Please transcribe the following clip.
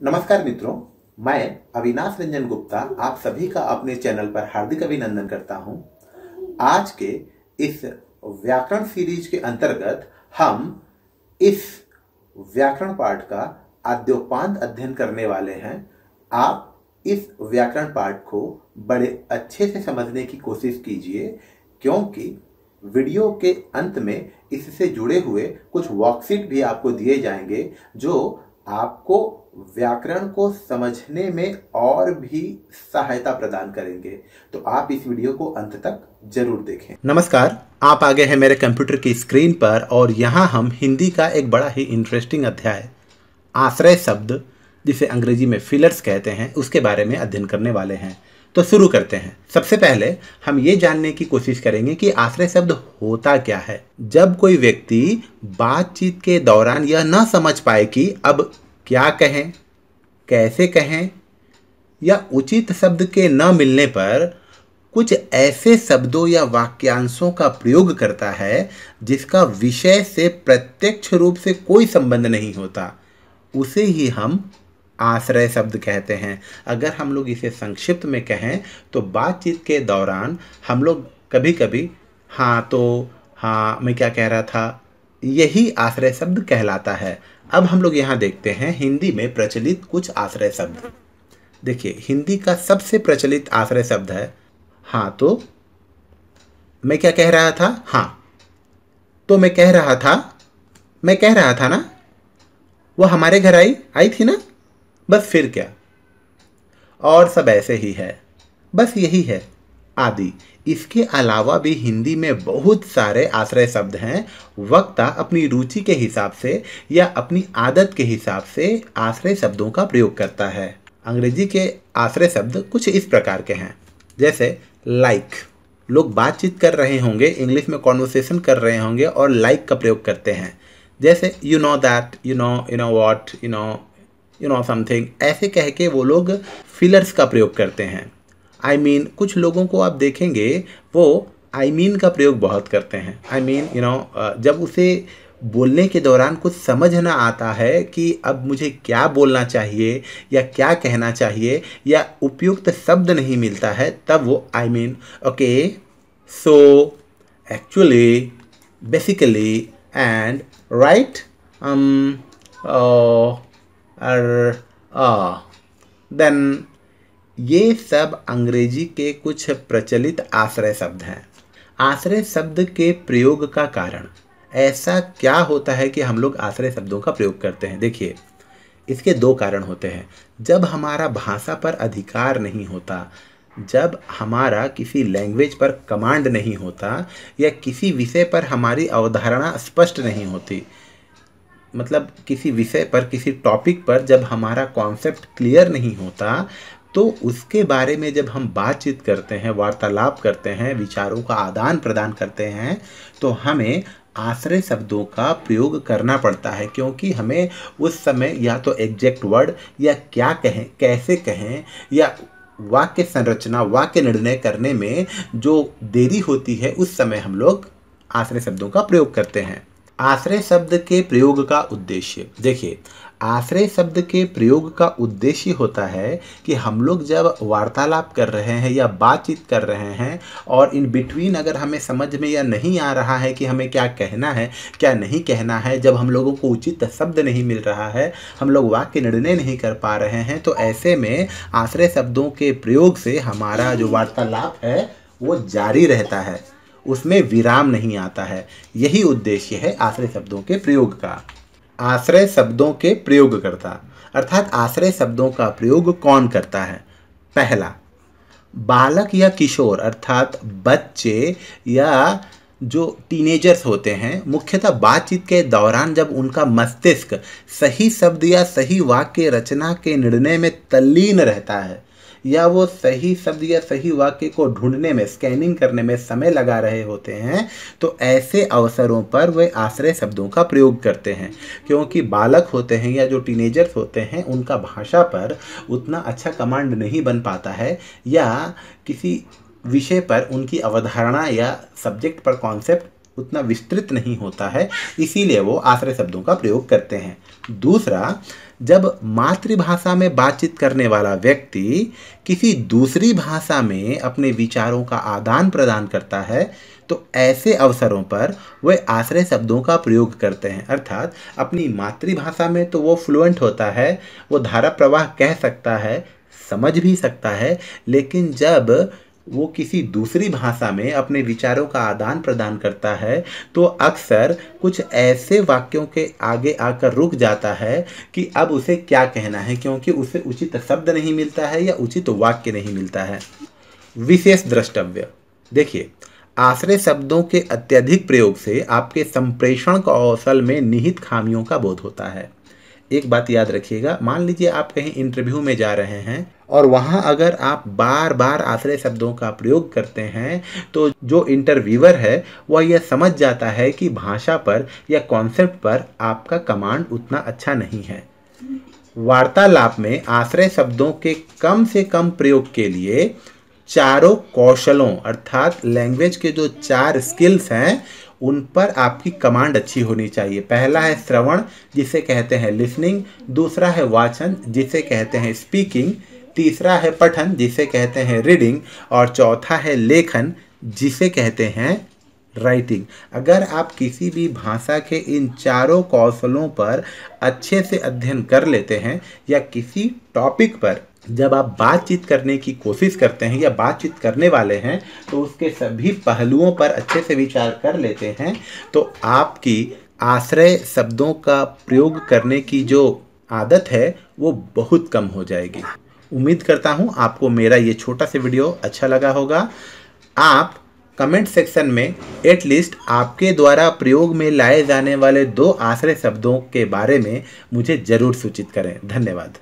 नमस्कार मित्रों, मैं अविनाश रंजन गुप्ता आप सभी का अपने चैनल पर हार्दिक अभिनंदन करता हूँ। आज के इस व्याकरण सीरीज़ के अंतर्गत हम इस व्याकरण पाठ का आद्योपांत अध्ययन करने वाले हैं। आप इस व्याकरण पाठ को बड़े अच्छे से समझने की कोशिश कीजिए, क्योंकि वीडियो के अंत में इससे जुड़े हुए कुछ वर्कशीट भी आपको दिए जाएँगे, जो आपको व्याकरण को समझने में और भी सहायता प्रदान करेंगे। तो आप इस वीडियो को अंत तक ज़रूर देखें। नमस्कार, आप आगे हैं मेरे कंप्यूटर की स्क्रीन पर और यहाँ हम हिंदी का एक बड़ा ही इंटरेस्टिंग अध्याय, आश्रय शब्द, जिसे अंग्रेज़ी में फिलर्स कहते हैं, उसके बारे में अध्ययन करने वाले हैं। तो शुरू करते हैं। सबसे पहले हम ये जानने की कोशिश करेंगे कि आश्रय शब्द होता क्या है। जब कोई व्यक्ति बातचीत के दौरान यह न समझ पाए कि अब क्या कहें, कैसे कहें, या उचित शब्द के न मिलने पर कुछ ऐसे शब्दों या वाक्यांशों का प्रयोग करता है जिसका विषय से प्रत्यक्ष रूप से कोई संबंध नहीं होता। उसे ही हम आश्रय शब्द कहते हैं। अगर हम लोग इसे संक्षिप्त में कहें तो बातचीत के दौरान हम लोग कभी कभी हाँ तो हाँ मैं क्या कह रहा था, यही आश्रय शब्द कहलाता है। अब हम लोग यहाँ देखते हैं हिंदी में प्रचलित कुछ आश्रय शब्द। देखिए, हिंदी का सबसे प्रचलित आश्रय शब्द है हाँ तो मैं क्या कह रहा था? हाँ। तो मैं कह रहा था, मैं कह रहा था ना, वो हमारे घर आई आई थी ना? बस फिर क्या? और सब ऐसे ही है, बस यही है। आदि। इसके अलावा भी हिंदी में बहुत सारे आश्रय शब्द हैं। वक्ता अपनी रुचि के हिसाब से या अपनी आदत के हिसाब से आश्रय शब्दों का प्रयोग करता है। अंग्रेज़ी के आश्रय शब्द कुछ इस प्रकार के हैं। जैसे लाइक like, लोग बातचीत कर रहे होंगे इंग्लिश में कॉन्वर्सेशन कर रहे होंगे और लाइक like का प्रयोग करते हैं। जैसे you know that you know you know what you know you know something ऐसे कह के वो लोग फिलर्स का प्रयोग करते हैं। आई I मीन mean, कुछ लोगों को आप देखेंगे वो आई I मीन mean का प्रयोग बहुत करते हैं। आई मीन यू नो जब उसे बोलने के दौरान कुछ समझ ना आता है कि अब मुझे क्या बोलना चाहिए या क्या कहना चाहिए या उपयुक्त शब्द नहीं मिलता है तब वो I mean okay so actually basically and right then ये सब अंग्रेज़ी के कुछ प्रचलित आश्रय शब्द हैं। आश्रय शब्द के प्रयोग का कारण। ऐसा क्या होता है कि हम लोग आश्रय शब्दों का प्रयोग करते हैं? देखिए, इसके दो कारण होते हैं। जब हमारा भाषा पर अधिकार नहीं होता, जब हमारा किसी लैंग्वेज पर कमांड नहीं होता, या किसी विषय पर हमारी अवधारणा स्पष्ट नहीं होती मतलब किसी विषय पर, किसी टॉपिक पर जब हमारा कॉन्सेप्ट क्लियर नहीं होता तो उसके बारे में जब हम बातचीत करते हैं, वार्तालाप करते हैं, विचारों का आदान प्रदान करते हैं तो हमें आश्रय शब्दों का प्रयोग करना पड़ता है, क्योंकि हमें उस समय या तो एग्जैक्ट वर्ड या क्या कहें, कैसे कहें, या वाक्य संरचना, वाक्य निर्णय करने में जो देरी होती है, उस समय हम लोग आश्रय शब्दों का प्रयोग करते हैं। आश्रय शब्द के प्रयोग का उद्देश्य, देखिए आश्रय शब्द के प्रयोग का उद्देश्य होता है कि हम लोग जब वार्तालाप कर रहे हैं या बातचीत कर रहे हैं और इन बिटवीन अगर हमें समझ में या नहीं आ रहा है कि हमें क्या कहना है, क्या नहीं कहना है, जब हम लोगों को उचित शब्द नहीं मिल रहा है, हम लोग वाक्य निर्णय नहीं कर पा रहे हैं तो ऐसे में आश्रय शब्दों के प्रयोग से हमारा जो वार्तालाप है, वो जारी रहता है। उसमें विराम नहीं आता है। यही उद्देश्य है आश्रय शब्दों के प्रयोग का। आश्रय शब्दों के प्रयोग करता अर्थात आश्रय शब्दों का प्रयोग कौन करता है? पहला, बालक या किशोर, अर्थात बच्चे या जो टीनेजर्स होते हैं, मुख्यतः बातचीत के दौरान जब उनका मस्तिष्क सही शब्द या सही वाक्य रचना के निर्णय में तल्लीन रहता है या वो सही शब्द या सही वाक्य को ढूँढने में स्कैनिंग करने में समय लगा रहे होते हैं तो ऐसे अवसरों पर वे आश्रय शब्दों का प्रयोग करते हैं। क्योंकि बालक होते हैं या जो टीनेजर्स होते हैं, उनका भाषा पर उतना अच्छा कमांड नहीं बन पाता है, या किसी विषय पर उनकी अवधारणा या सब्जेक्ट पर कॉन्सेप्ट उतना विस्तृत नहीं होता है, इसीलिए वो आश्रय शब्दों का प्रयोग करते हैं। दूसरा, जब मातृभाषा में बातचीत करने वाला व्यक्ति किसी दूसरी भाषा में अपने विचारों का आदान प्रदान करता है तो ऐसे अवसरों पर वे आश्रय शब्दों का प्रयोग करते हैं। अर्थात, अपनी मातृभाषा में तो वो फ्लुएंट होता है, वो धारा प्रवाह कह सकता है, समझ भी सकता है, लेकिन जब वो किसी दूसरी भाषा में अपने विचारों का आदान प्रदान करता है तो अक्सर कुछ ऐसे वाक्यों के आगे आकर रुक जाता है कि अब उसे क्या कहना है, क्योंकि उसे उचित शब्द नहीं मिलता है या उचित वाक्य नहीं मिलता है। विशेष द्रष्टव्य। देखिए, आश्रय शब्दों के अत्यधिक प्रयोग से आपके संप्रेषण कौशल में निहित खामियों का बोध होता है। एक बात याद रखिएगा, मान लीजिए आप कहीं इंटरव्यू में जा रहे हैं और वहाँ अगर आप बार बार आश्रय शब्दों का प्रयोग करते हैं तो जो इंटरव्यूअर है, वह यह समझ जाता है कि भाषा पर या कॉन्सेप्ट पर आपका कमांड उतना अच्छा नहीं है। वार्तालाप में आश्रय शब्दों के कम से कम प्रयोग के लिए चारों कौशलों, अर्थात लैंग्वेज के जो चार स्किल्स हैं उन पर आपकी कमांड अच्छी होनी चाहिए। पहला है श्रवण, जिसे कहते हैं लिसनिंग। दूसरा है वाचन, जिसे कहते हैं स्पीकिंग। तीसरा है पठन, जिसे कहते हैं रीडिंग। और चौथा है लेखन, जिसे कहते हैं राइटिंग। अगर आप किसी भी भाषा के इन चारों कौशलों पर अच्छे से अध्ययन कर लेते हैं या किसी टॉपिक पर जब आप बातचीत करने की कोशिश करते हैं या बातचीत करने वाले हैं तो उसके सभी पहलुओं पर अच्छे से विचार कर लेते हैं तो आपकी आश्रय शब्दों का प्रयोग करने की जो आदत है, वो बहुत कम हो जाएगी। उम्मीद करता हूँ आपको मेरा ये छोटा सा वीडियो अच्छा लगा होगा। आप कमेंट सेक्शन में एटलीस्ट आपके द्वारा प्रयोग में लाए जाने वाले दो आश्रय शब्दों के बारे में मुझे ज़रूर सूचित करें। धन्यवाद।